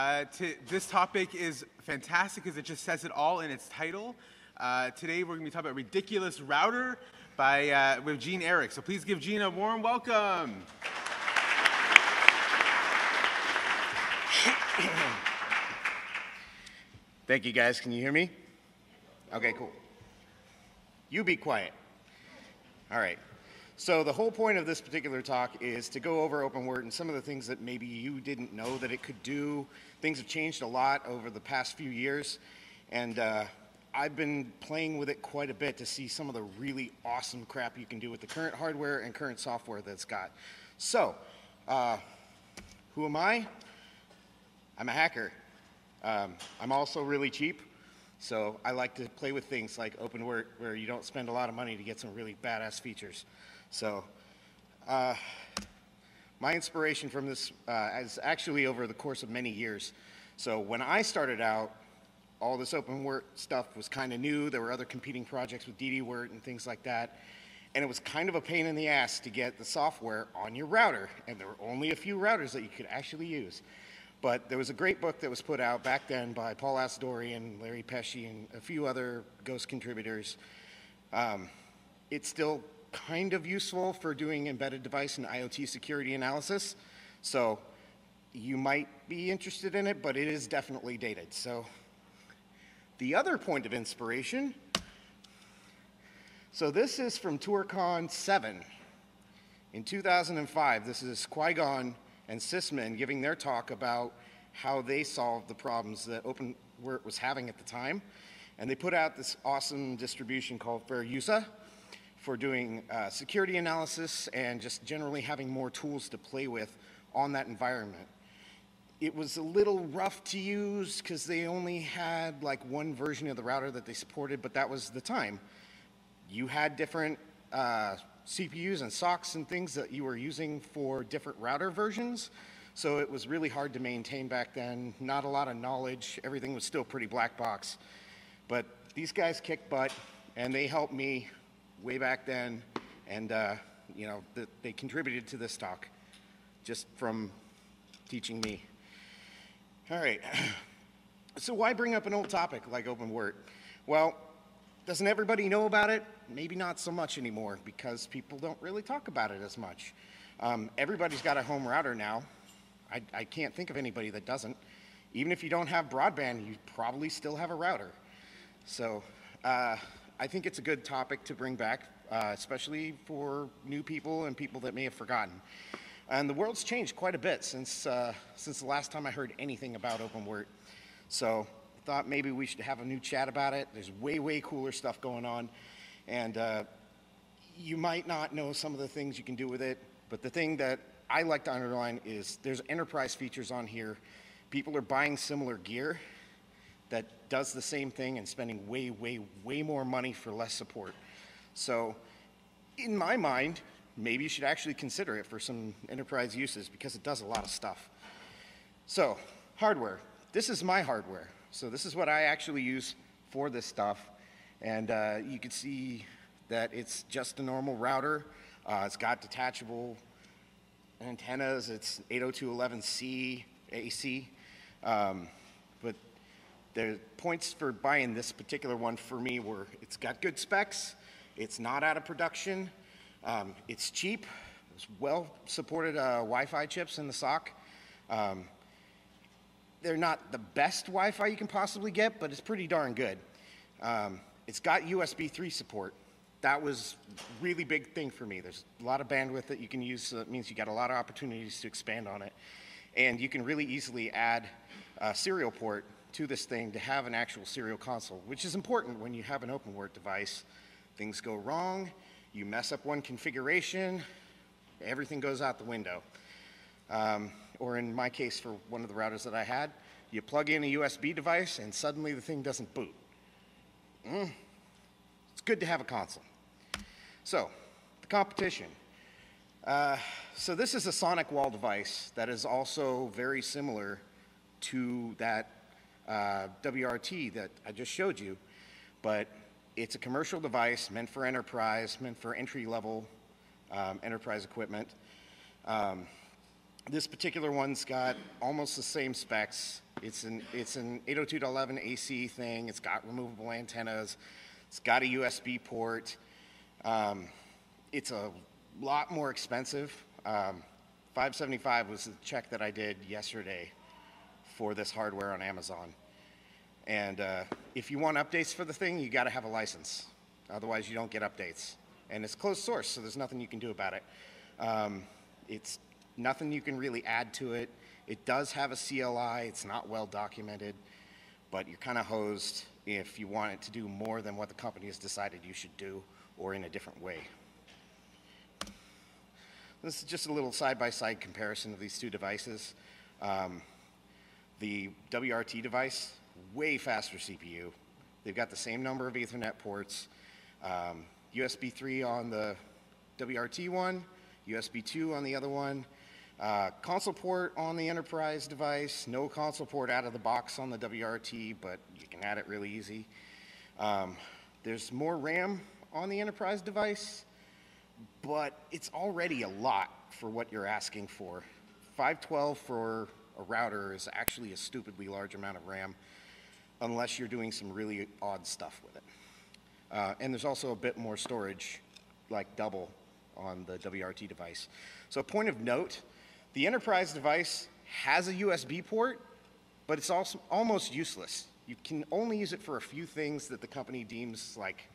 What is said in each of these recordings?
Uh, to, this topic is fantastic because it just says it all in its title. Uh, today we're going to be talking about Ridiculous Router by, uh, with Gene Erik. So please give Gene a warm welcome. Thank you guys. Can you hear me? Okay, cool. You be quiet. All right. So the whole point of this particular talk is to go over OpenWrt and some of the things that maybe you didn't know that it could do. Things have changed a lot over the past few years, and uh, I've been playing with it quite a bit to see some of the really awesome crap you can do with the current hardware and current software that it's got. So, uh, who am I? I'm a hacker. Um, I'm also really cheap, so I like to play with things like OpenWrt where you don't spend a lot of money to get some really badass features. So, uh, my inspiration from this uh, is actually over the course of many years. So when I started out, all this OpenWrt stuff was kind of new. There were other competing projects with DD-WRT and things like that. And it was kind of a pain in the ass to get the software on your router. And there were only a few routers that you could actually use. But there was a great book that was put out back then by Paul Asadoorian, Larry Pesce, and a few other Ghost contributors. Um, it's still kind of useful for doing embedded device and IoT security analysis. So you might be interested in it, but it is definitely dated. So the other point of inspiration, so this is from ToorCon 7 in 2005. This is Qui-Gon and Sysmin giving their talk about how they solved the problems that OpenWrt was having at the time. And they put out this awesome distribution called Fairuza, for doing uh, security analysis and just generally having more tools to play with on that environment. It was a little rough to use because they only had like one version of the router that they supported, but that was the time. You had different uh, CPUs and SoCs and things that you were using for different router versions. So it was really hard to maintain back then. Not a lot of knowledge. Everything was still pretty black box. But these guys kicked butt and they helped me way back then, and uh, you know the, they contributed to this talk just from teaching me. All right. So why bring up an old topic like open OpenWrt? Well, doesn't everybody know about it? Maybe not so much anymore because people don't really talk about it as much. Um, everybody's got a home router now. I, I, can't think of anybody that doesn't. Even if you don't have broadband, you probably still have a router. So uh, I think it's a good topic to bring back, uh, especially for new people and people that may have forgotten. And the world's changed quite a bit since, uh, since the last time I heard anything about OpenWrt. So I thought maybe we should have a new chat about it. There's way, way cooler stuff going on. And uh, you might not know some of the things you can do with it, but the thing that I like to underline is there's enterprise features on here. People are buying similar gear, that does the same thing and spending way, way, way more money for less support. So in my mind, maybe you should actually consider it for some enterprise uses because it does a lot of stuff. So hardware. This is my hardware. So this is what I actually use for this stuff. And uh, you can see that it's just a normal router. Uh, it's got detachable antennas. It's 802.11c AC. Um, the points for buying this particular one for me were it's got good specs, it's not out of production, um, it's cheap, it's well supported uh, Wi-Fi chips in the SOC. Um, they're not the best Wi-Fi you can possibly get, but it's pretty darn good. Um, it's got USB 3 support. That was really big thing for me. There's a lot of bandwidth that you can use, so it means you got a lot of opportunities to expand on it. And you can really easily add a serial port to this thing to have an actual serial console, which is important when you have an OpenWrt device. Things go wrong, you mess up one configuration, everything goes out the window. Um, or in my case, for one of the routers that I had, you plug in a USB device and suddenly the thing doesn't boot. Mm. It's good to have a console. So, the competition. Uh, so this is a SonicWall device that is also very similar to that uh, WRT that I just showed you, but it's a commercial device meant for enterprise, meant for entry level um, enterprise equipment. Um, This particular one's got almost the same specs. It's an, it's an 802.11 AC thing. It's got removable antennas. It's got a USB port. Um, it's a lot more expensive. Um, 575 was the check that I did yesterday for this hardware on Amazon. And uh, if you want updates for the thing, you got to have a license. Otherwise, you don't get updates. And it's closed source, so there's nothing you can do about it. Um, it's nothing you can really add to it. It does have a CLI. It's not well documented, but you're kind of hosed if you want it to do more than what the company has decided you should do or in a different way. This is just a little side-by-side comparison of these two devices. Um, the WRT device, way faster CPU. They've got the same number of Ethernet ports. Um, USB 3 on the WRT one, USB 2 on the other one. Uh, console port on the enterprise device, no console port out of the box on the WRT, but you can add it really easy. Um, there's more RAM on the enterprise device, but it's already a lot for what you're asking for. 512 for a router is actually a stupidly large amount of RAM, unless you're doing some really odd stuff with it. Uh, and there's also a bit more storage, like double on the WRT device. So a point of note, the enterprise device has a USB port, but it's also almost useless. You can only use it for a few things that the company deems like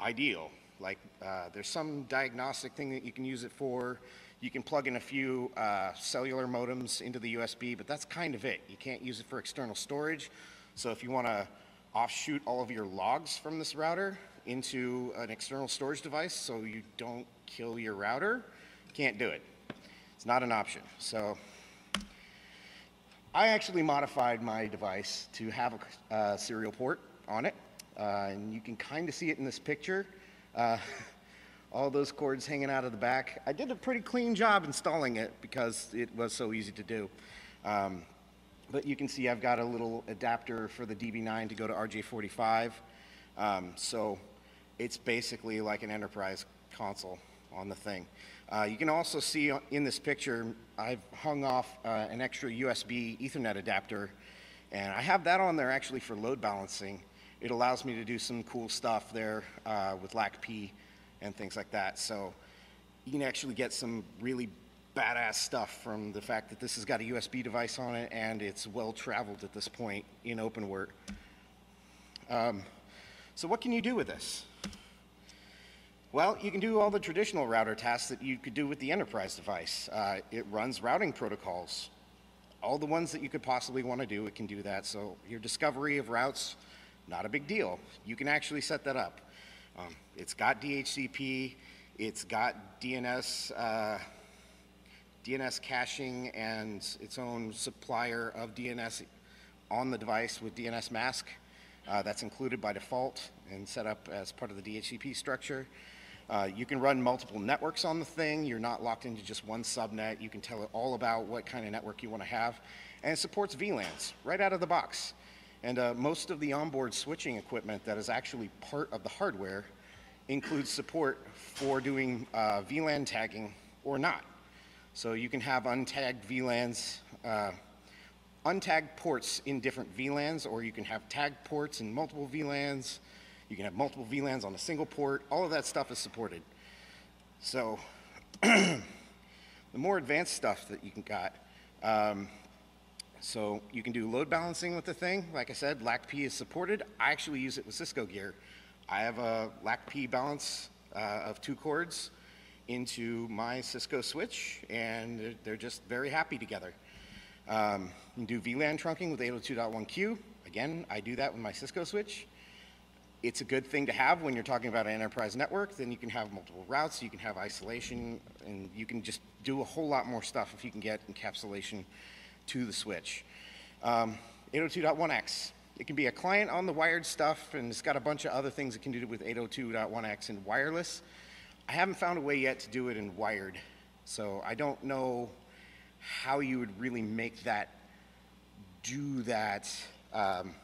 ideal. Like uh, there's some diagnostic thing that you can use it for. You can plug in a few uh, cellular modems into the USB, but that's kind of it. You can't use it for external storage. So if you want to offshoot all of your logs from this router into an external storage device so you don't kill your router, can't do it. It's not an option. So I actually modified my device to have a uh, serial port on it. Uh, and you can kind of see it in this picture. Uh, all those cords hanging out of the back. I did a pretty clean job installing it because it was so easy to do. Um, but you can see I've got a little adapter for the DB9 to go to RJ45. Um, so it's basically like an enterprise console on the thing. Uh, you can also see in this picture, I've hung off uh, an extra USB Ethernet adapter, and I have that on there actually for load balancing. It allows me to do some cool stuff there uh, with LACP and things like that. So you can actually get some really badass stuff from the fact that this has got a USB device on it and it's well traveled at this point in OpenWrt. Um, so what can you do with this? Well, you can do all the traditional router tasks that you could do with the enterprise device. Uh, it runs routing protocols. All the ones that you could possibly want to do, it can do that. So your discovery of routes, not a big deal. You can actually set that up. Um, it's got DHCP, it's got DNS, uh, DNS caching and its own supplier of DNS on the device with dnsmasq. Uh, that's included by default and set up as part of the DHCP structure. Uh, you can run multiple networks on the thing. You're not locked into just one subnet. You can tell it all about what kind of network you want to have. And it supports VLANs right out of the box. And uh, most of the onboard switching equipment that is actually part of the hardware includes support for doing uh, VLAN tagging or not. So you can have untagged VLANs, uh, untagged ports in different VLANs, or you can have tagged ports in multiple VLANs. You can have multiple VLANs on a single port. All of that stuff is supported. So the more advanced stuff that you can got, um, so you can do load balancing with the thing. Like I said, LACP is supported. I actually use it with Cisco gear. I have a LACP balance uh, of two cords into my Cisco switch, and they're just very happy together. Um, you can do VLAN trunking with 802.1q. Again, I do that with my Cisco switch. It's a good thing to have when you're talking about an enterprise network. Then you can have multiple routes, you can have isolation, and you can just do a whole lot more stuff if you can get encapsulation to the switch. Um, 802.1x. It can be a client on the wired stuff, and it's got a bunch of other things it can do with 802.1x and wireless. I haven't found a way yet to do it in wired, so I don't know how you would really make that do that um,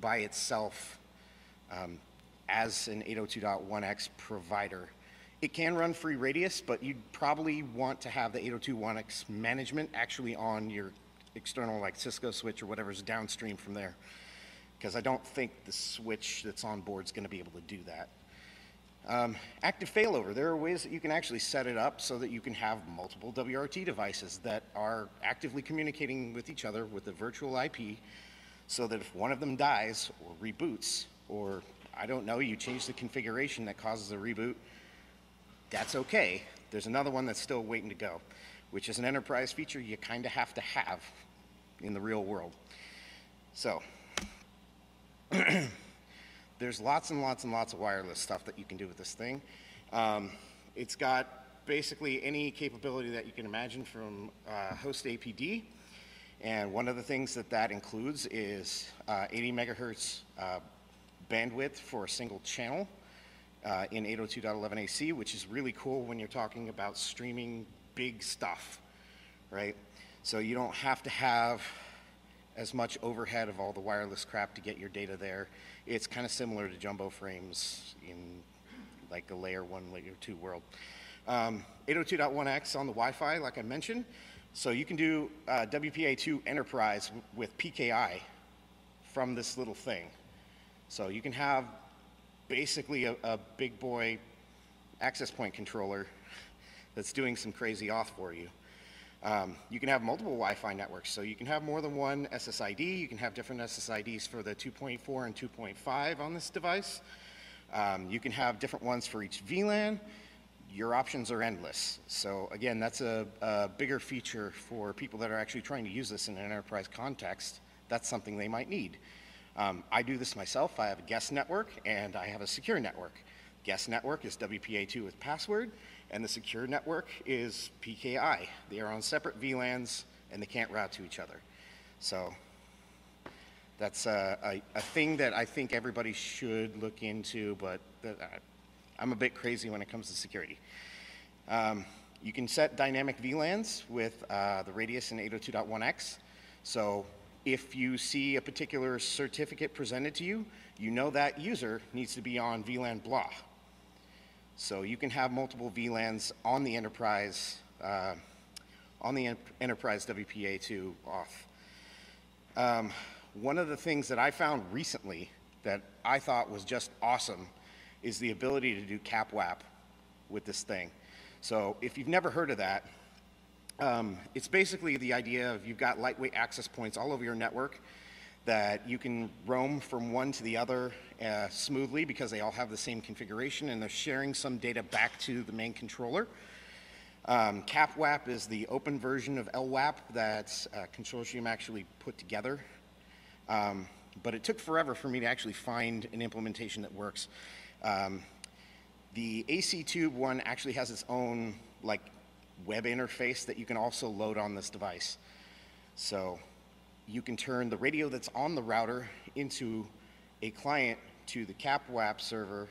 by itself um, as an 802.1x provider. It can run FreeRADIUS, but you'd probably want to have the 802.1x management actually on your external like Cisco switch or whatever's downstream from there. Because I don't think the switch that's on board is going to be able to do that. Um, active failover, there are ways that you can actually set it up so that you can have multiple WRT devices that are actively communicating with each other with a virtual IP so that if one of them dies or reboots, or I don't know, you change the configuration that causes a reboot, that's okay. There's another one that's still waiting to go, which is an enterprise feature you kind of have to have in the real world. So, there's lots and lots and lots of wireless stuff that you can do with this thing. Um, it's got basically any capability that you can imagine from uh, hostapd. And one of the things that that includes is uh, 80 megahertz uh, bandwidth for a single channel uh, in 802.11ac, which is really cool when you're talking about streaming big stuff, right? So you don't have to have as much overhead of all the wireless crap to get your data there. It's kind of similar to jumbo frames in like a layer one, layer two world. Um, 802.1x on the Wi-Fi, like I mentioned. So you can do uh, WPA2 Enterprise with PKI from this little thing. So you can have basically a, a big boy access point controller that's doing some crazy auth for you. Um, you can have multiple Wi-Fi networks, so you can have more than one SSID. You can have different SSIDs for the 2.4 and 2.5 on this device. Um, you can have different ones for each VLAN. Your options are endless. So again, that's a, a bigger feature for people that are actually trying to use this in an enterprise context. That's something they might need. Um, I do this myself. I have a guest network and I have a secure network. Guest network is WPA2 with password, and the secure network is PKI. They are on separate VLANs and they can't route to each other. So that's a, a, a thing that I think everybody should look into, but I'm a bit crazy when it comes to security. Um, you can set dynamic VLANs with uh, the radius in 802.1x. So if you see a particular certificate presented to you, you know that user needs to be on VLAN blah. So you can have multiple VLANs on the enterprise, uh, on the en enterprise WPA2 off. Um, one of the things that I found recently that I thought was just awesome is the ability to do CapWAP with this thing. So if you've never heard of that, um, it's basically the idea of you've got lightweight access points all over your network that you can roam from one to the other uh, smoothly because they all have the same configuration and they're sharing some data back to the main controller. Um, CapWAP is the open version of LWAPP that uh, Consortium actually put together. Um, but it took forever for me to actually find an implementation that works. Um, the AC Tube one actually has its own like web interface that you can also load on this device. So you can turn the radio that's on the router into a client to the CapWAP server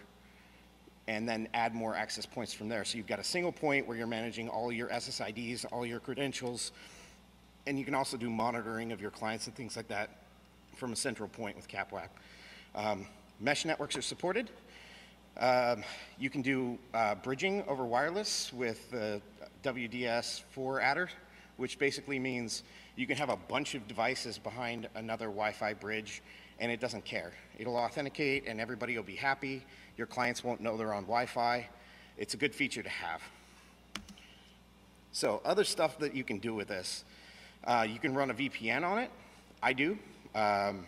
and then add more access points from there. So you've got a single point where you're managing all your SSIDs, all your credentials, and you can also do monitoring of your clients and things like that from a central point with CapWAP. Um, mesh networks are supported. Um, you can do uh, bridging over wireless with the WDS4 adder, which basically means you can have a bunch of devices behind another Wi-Fi bridge and it doesn't care. It'll authenticate and everybody will be happy. Your clients won't know they're on Wi-Fi. It's a good feature to have. So other stuff that you can do with this, uh, you can run a VPN on it. I do. Um,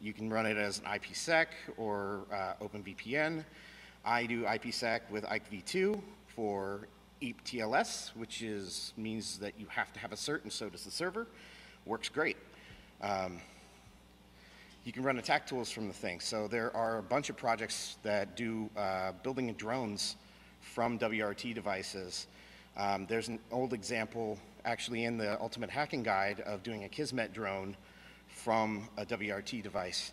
you can run it as an IPsec or uh, OpenVPN. I do IPsec with IKEv2 for EAP TLS, which is, means that you have to have a cert and so does the server. Works great. Um, you can run attack tools from the thing. So there are a bunch of projects that do uh, building drones from WRT devices. Um, there's an old example actually in the Ultimate Hacking Guide of doing a Kismet drone from a WRT device.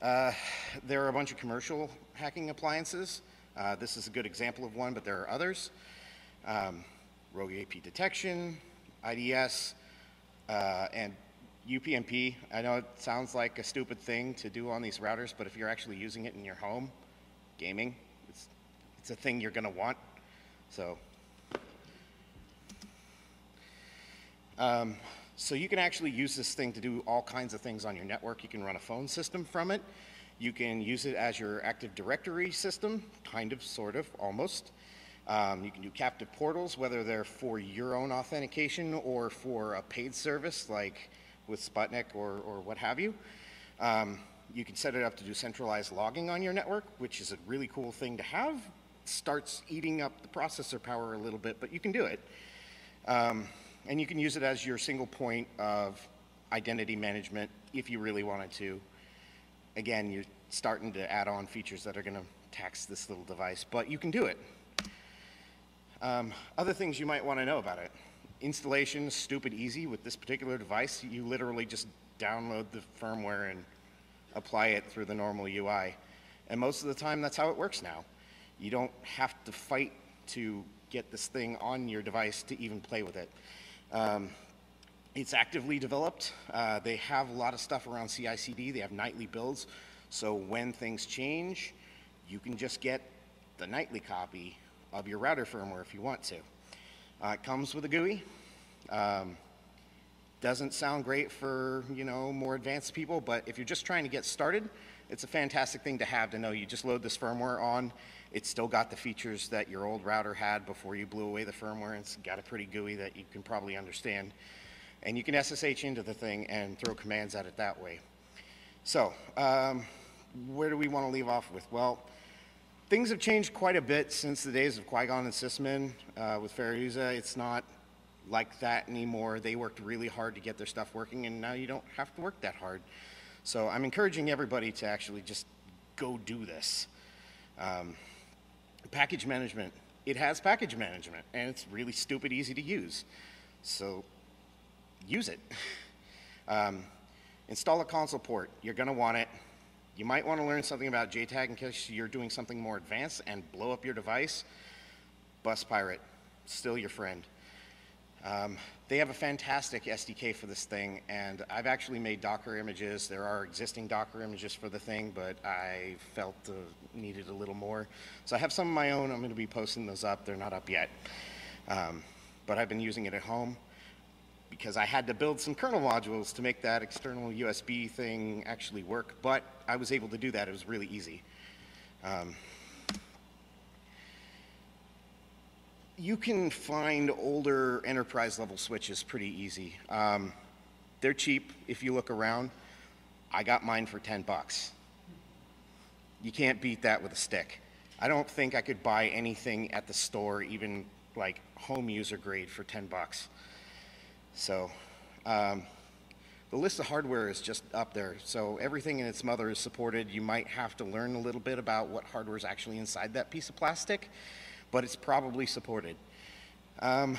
Uh, there are a bunch of commercial hacking appliances. Uh, this is a good example of one, but there are others. Um, rogue AP detection, IDS, uh, and UPnP. I know it sounds like a stupid thing to do on these routers, but if you're actually using it in your home, gaming, it's, it's a thing you're going to want. So, um, so you can actually use this thing to do all kinds of things on your network. You can run a phone system from it. You can use it as your Active Directory system, kind of, sort of, almost. Um, you can do captive portals, whether they're for your own authentication or for a paid service like with Sputnik or, or what have you. Um, you can set it up to do centralized logging on your network, which is a really cool thing to have. Starts eating up the processor power a little bit, but you can do it. Um, and you can use it as your single point of identity management if you really wanted to again, you're starting to add on features that are going to tax this little device, but you can do it. Um, other things you might want to know about it. Installation is stupid easy with this particular device. You literally just download the firmware and apply it through the normal UI. And most of the time, that's how it works now. You don't have to fight to get this thing on your device to even play with it. Um, it's actively developed. Uh, they have a lot of stuff around CI/CD. They have nightly builds, so when things change, you can just get the nightly copy of your router firmware if you want to. Uh, it comes with a GUI. Um, doesn't sound great for you know more advanced people, but if you're just trying to get started, it's a fantastic thing to have to know. You just load this firmware on. It's still got the features that your old router had before you blew away the firmware. It's got a pretty GUI that you can probably understand and you can SSH into the thing and throw commands at it that way. So, um, where do we want to leave off with? Well, things have changed quite a bit since the days of Qui-Gon and Sysmin uh, with Fairuza. It's not like that anymore. They worked really hard to get their stuff working, and now you don't have to work that hard. So I'm encouraging everybody to actually just go do this. Um, package management. It has package management, and it's really stupid easy to use. So use it. Um, install a console port. You're going to want it. You might want to learn something about JTAG in case you're doing something more advanced and blow up your device. Bus Pirate, still your friend. Um, they have a fantastic SDK for this thing, and I've actually made Docker images. There are existing Docker images for the thing, but I felt uh, needed a little more. So I have some of my own. I'm going to be posting those up. They're not up yet. Um, but I've been using it at home because I had to build some kernel modules to make that external USB thing actually work, but I was able to do that. It was really easy. Um, you can find older enterprise level switches pretty easy. Um, they're cheap if you look around. I got mine for 10 bucks. You can't beat that with a stick. I don't think I could buy anything at the store, even like home user grade, for 10 bucks. So um, the list of hardware is just up there. So everything in its mother is supported. You might have to learn a little bit about what hardware is actually inside that piece of plastic, but it's probably supported. Um,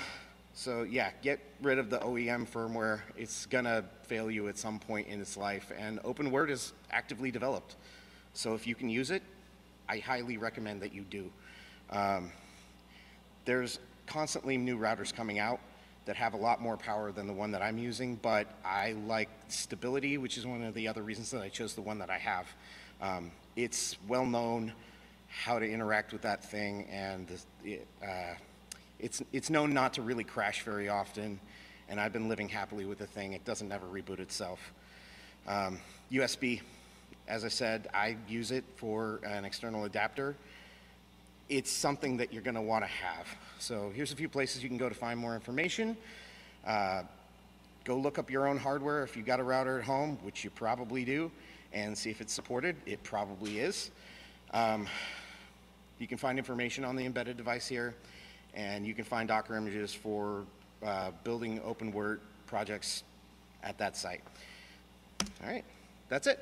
so yeah, get rid of the OEM firmware. It's gonna fail you at some point in its life, and OpenWrt is actively developed. So if you can use it, I highly recommend that you do. Um, there's constantly new routers coming out that have a lot more power than the one that I'm using, but I like stability, which is one of the other reasons that I chose the one that I have. Um, it's well known how to interact with that thing, and it, uh, it's, it's known not to really crash very often, and I've been living happily with the thing. It doesn't ever reboot itself. Um, USB, as I said, I use it for an external adapter it's something that you're going to want to have. So here's a few places you can go to find more information. Uh, go look up your own hardware if you've got a router at home, which you probably do, and see if it's supported. It probably is. Um, you can find information on the embedded device here, and you can find Docker images for uh, building OpenWrt projects at that site. All right, that's it.